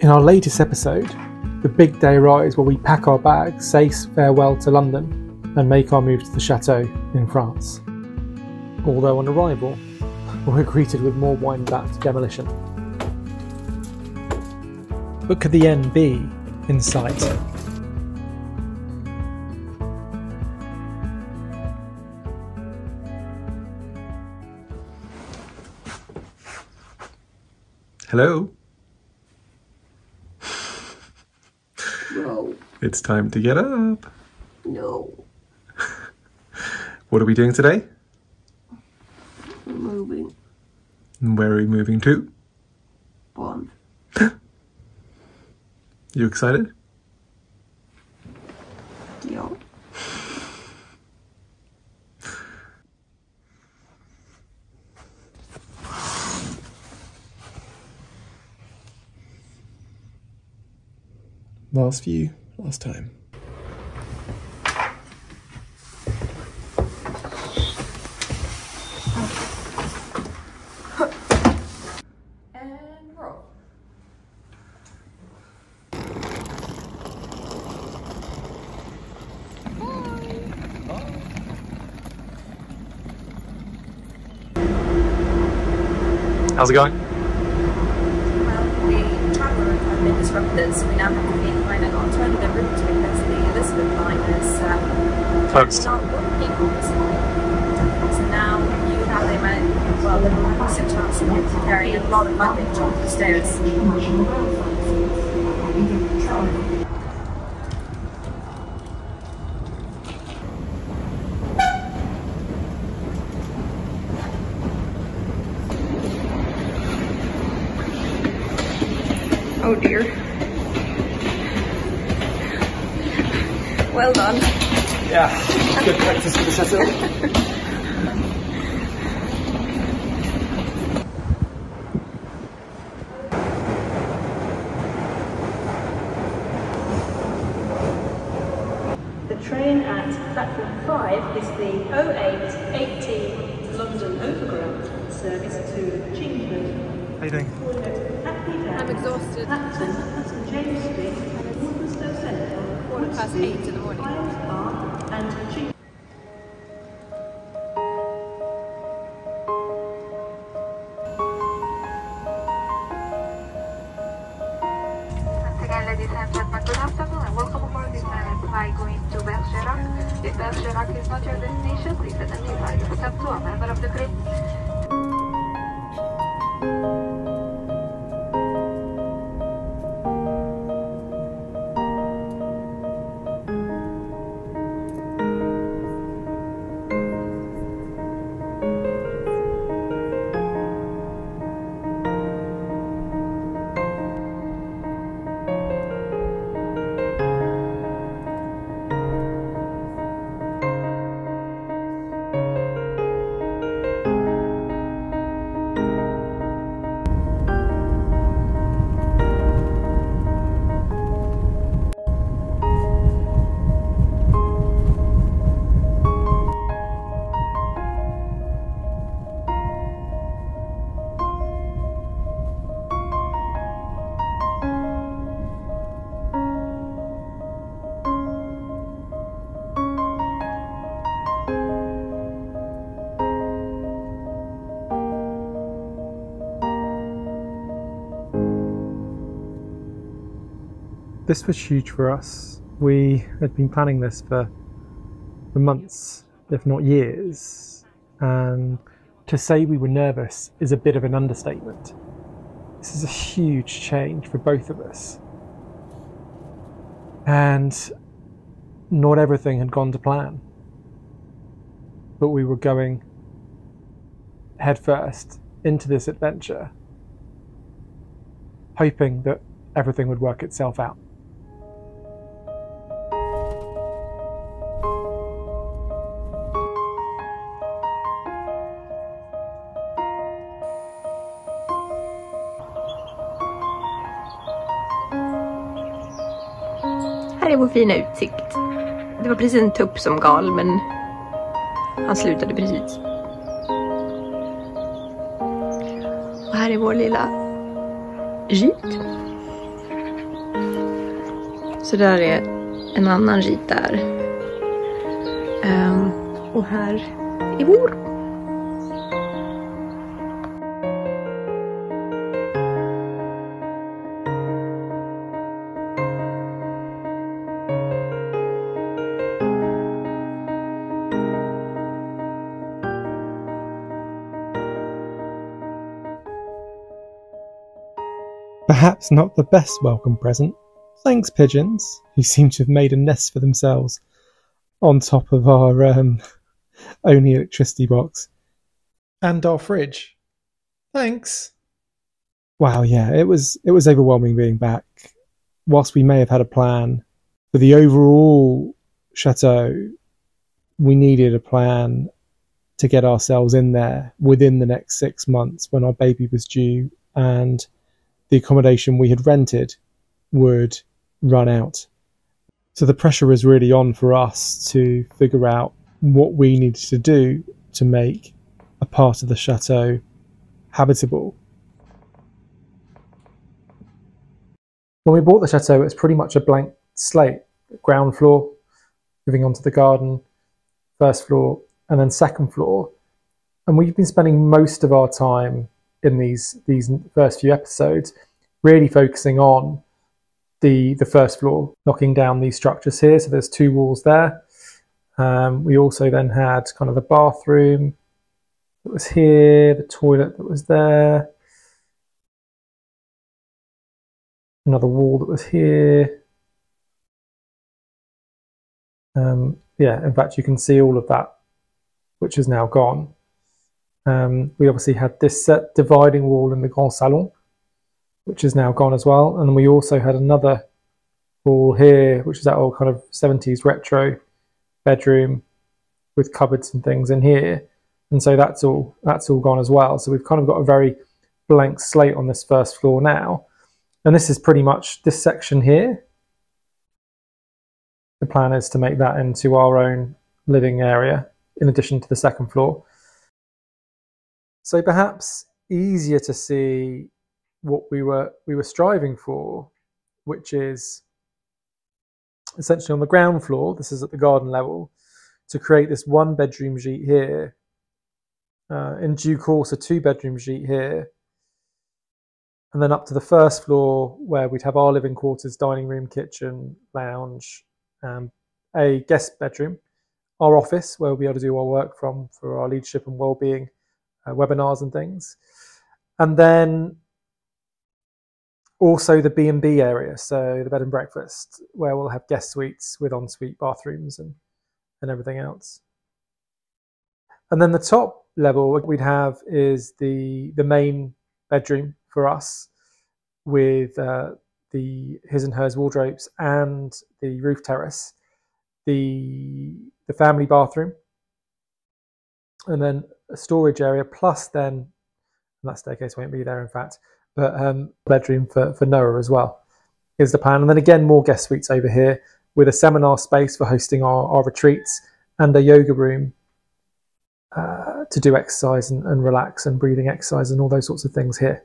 In our latest episode, the big day arrives where we pack our bags, say farewell to London, and make our move to the chateau in France. Although on arrival, we're greeted with more wine vat demolition. But could the end be in sight? Hello. No, It's time to get up. no, What are we doing today? we're moving. Where are we moving to? Bond. You excited? Ja. Last view, last time. How's it going? Well, the travel route has been disrupted, so we now have to find an alternative route because the Elizabeth line is um, Closed. not working on this morning. So now you have the man, well, the massive chance of you carrying a lot of luggage up the stairs. Oh dear. Well done. Yeah, good practice for the chateau. The train at platform 5 is the 0818 London Overground service to Chingford. How you doing? I'm exhausted. Clapton, James Street, Walthamstow Central, Quarter past eight ladies and gentlemen, good afternoon and welcome aboard this uh, flight going to Bergerac. If Bergerac is not your destination, please suddenly advise yourself to a member of the crew. This was huge for us. We had been planning this for, months, if not years, and to say we were nervous is a bit of an understatement. This is a huge change for both of us. And not everything had gone to plan. But we were going headfirst into this adventure, hoping that everything would work itself out. Här fina utsikt. Det var precis en tupp som gal men han slutade precis. Och här är vår lilla rit. Så där är en annan rit där. Um, och här är vår. Perhaps not the best welcome present. Thanks, pigeons, who seem to have made a nest for themselves on top of our um, only electricity box. And our fridge. Thanks. Wow, yeah, it was it was overwhelming being back. Whilst we may have had a plan for the overall chateau, we needed a plan to get ourselves in there within the next six months when our baby was due and the accommodation we had rented would run out. So the pressure was really on for us to figure out what we needed to do to make a part of the chateau habitable. When we bought the chateau, it was pretty much a blank slate. Ground floor, moving onto the garden, first floor, and then second floor. And we've been spending most of our time in these these first few episodes, really focusing on the the first floor, knocking down these structures here. So there's two walls there. Um, we also then had kind of the bathroom that was here, the toilet that was there, another wall that was here. Um, yeah, in fact, you can see all of that, which is now gone. Um, we obviously had this set dividing wall in the Grand Salon, which is now gone as well. And we also had another wall here, which is that old kind of 70s retro bedroom with cupboards and things in here. And so that's all that's all gone as well. So we've kind of got a very blank slate on this first floor now. And this is pretty much this section here. The plan is to make that into our own living area in addition to the second floor. So perhaps easier to see what we were we were striving for, which is essentially on the ground floor. This is at the garden level to create this one bedroom gîte here. Uh, in due course, a two bedroom gîte here, and then up to the first floor where we'd have our living quarters, dining room, kitchen, lounge, um, a guest bedroom, our office where we'll be able to do our work from for our leadership and well-being uh, webinars and things, and then also the B&B area, so the bed and breakfast, where we'll have guest suites with ensuite bathrooms and, and everything else. And then the top level we'd have is the the main bedroom for us with uh, the his and hers wardrobes and the roof terrace, the the family bathroom, and then a storage area plus then that staircase won't be there in fact but um, bedroom for, for Noah as well is the plan. And then again, more guest suites over here with a seminar space for hosting our, our retreats and a yoga room uh, to do exercise and, and relax and breathing exercise and all those sorts of things here.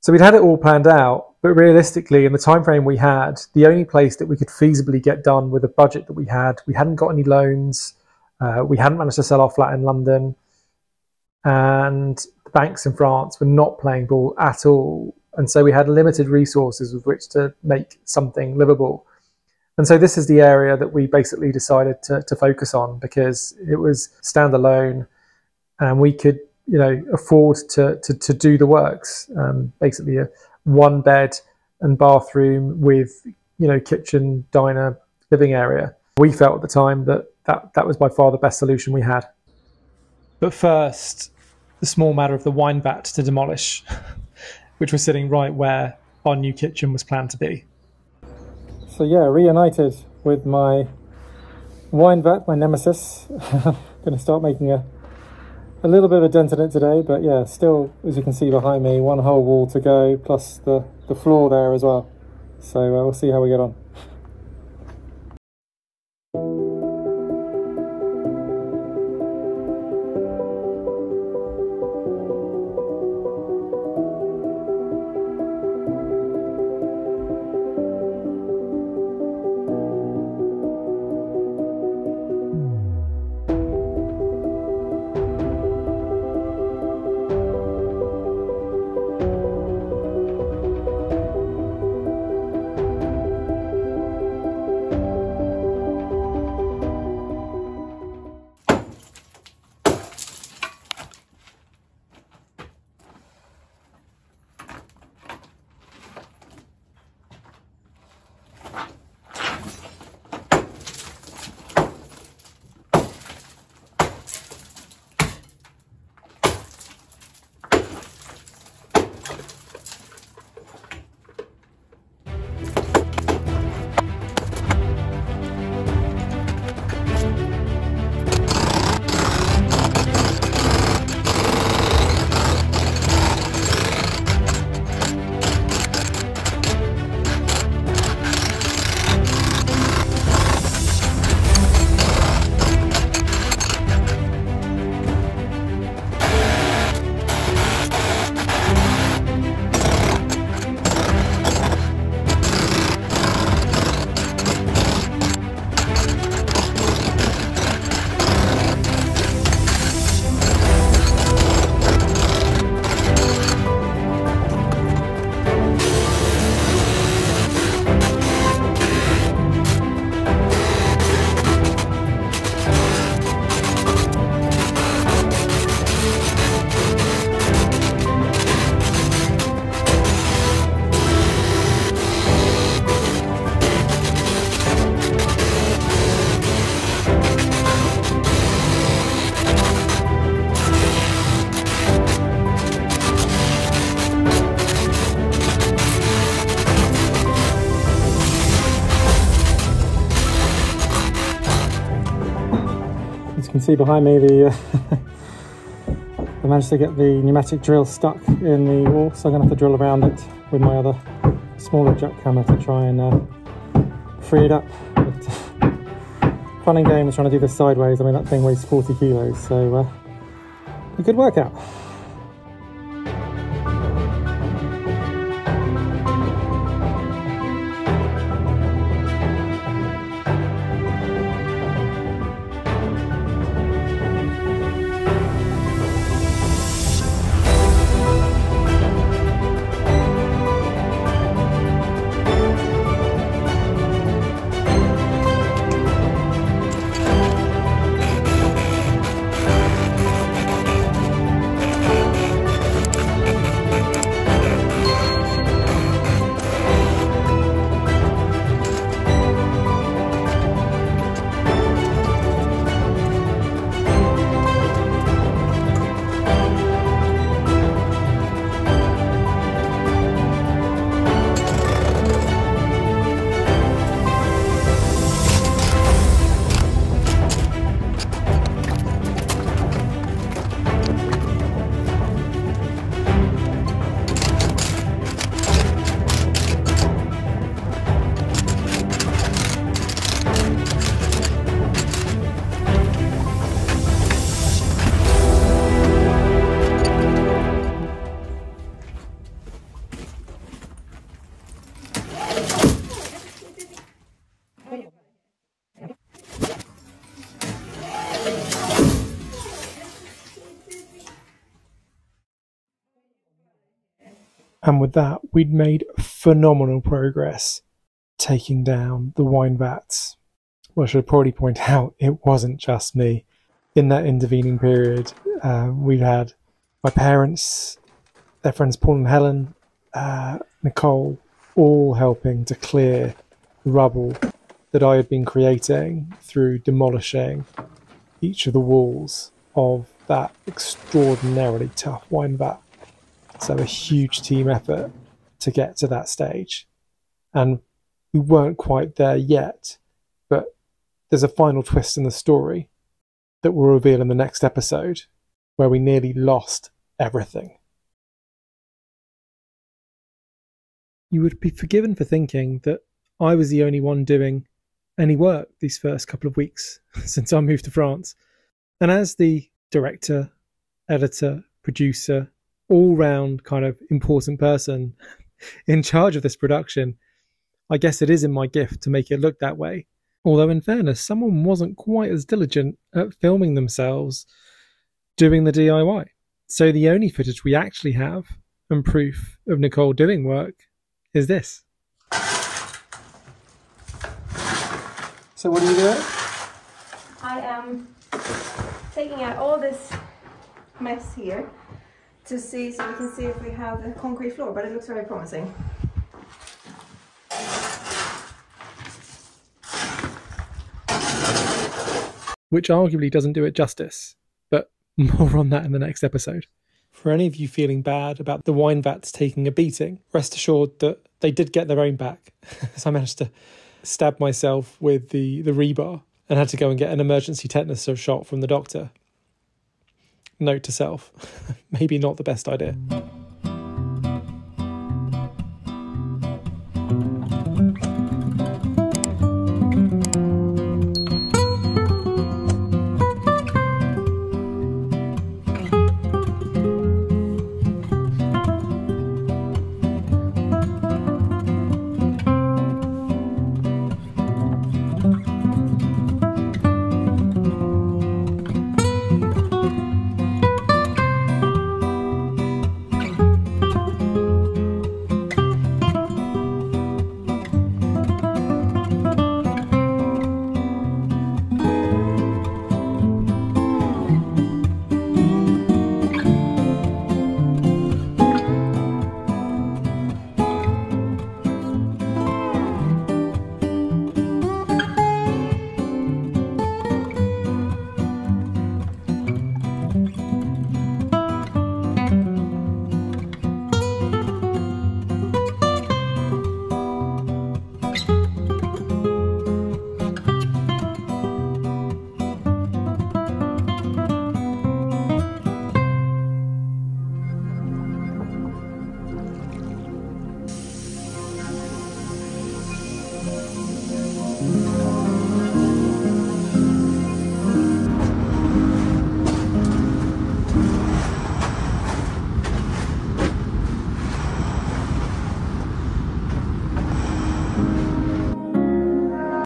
So we'd had it all planned out, but realistically, in the time frame we had, the only place that we could feasibly get done with the budget that we had, we hadn't got any loans, uh, we hadn't managed to sell our flat in London, and the banks in France were not playing ball at all. And so we had limited resources with which to make something livable. And so this is the area that we basically decided to, to focus on because it was standalone and we could, you know, afford to, to, to do the works. Um, basically a one bed and bathroom with, you know, kitchen, diner, living area. We felt at the time that that, that was by far the best solution we had. But first, the small matter of the wine vat to demolish, which was sitting right where our new kitchen was planned to be. So yeah, reunited with my wine vat, my nemesis. Going to start making a a little bit of a dent in it today, but yeah, still, as you can see behind me, one whole wall to go, plus the, the floor there as well. So uh, we'll see how we get on. you can see behind me, the uh, I managed to get the pneumatic drill stuck in the wall, so I'm going to have to drill around it with my other smaller jackhammer to try and uh, free it up. But, uh, fun and game is trying to do this sideways. I mean, that thing weighs 40 kilos, so uh, a good workout. And with that, we'd made phenomenal progress taking down the wine vats. Well, I should probably point out it wasn't just me. In that intervening period, uh, we had my parents, their friends Paul and Helen, uh, Nicole, all helping to clear the rubble that I had been creating through demolishing each of the walls of that extraordinarily tough wine vat. So a huge team effort to get to that stage. And we weren't quite there yet, but there's a final twist in the story that we'll reveal in the next episode where we nearly lost everything. You would be forgiven for thinking that I was the only one doing any work these first couple of weeks since I moved to France. And as the director, editor, producer, all round kind of important person in charge of this production, I guess it is in my gift to make it look that way. Although, in fairness, someone wasn't quite as diligent at filming themselves doing the DIY. So the only footage we actually have and proof of Nicole doing work is this. So, what are you doing? I am taking out all this mess here to see so we can see if we have a concrete floor, but it looks very promising. Which arguably doesn't do it justice, but more on that in the next episode. For any of you feeling bad about the wine vats taking a beating, rest assured that they did get their own back. so I managed to stab myself with the, the rebar and had to go and get an emergency tetanus shot from the doctor. Note to self maybe not the best idea.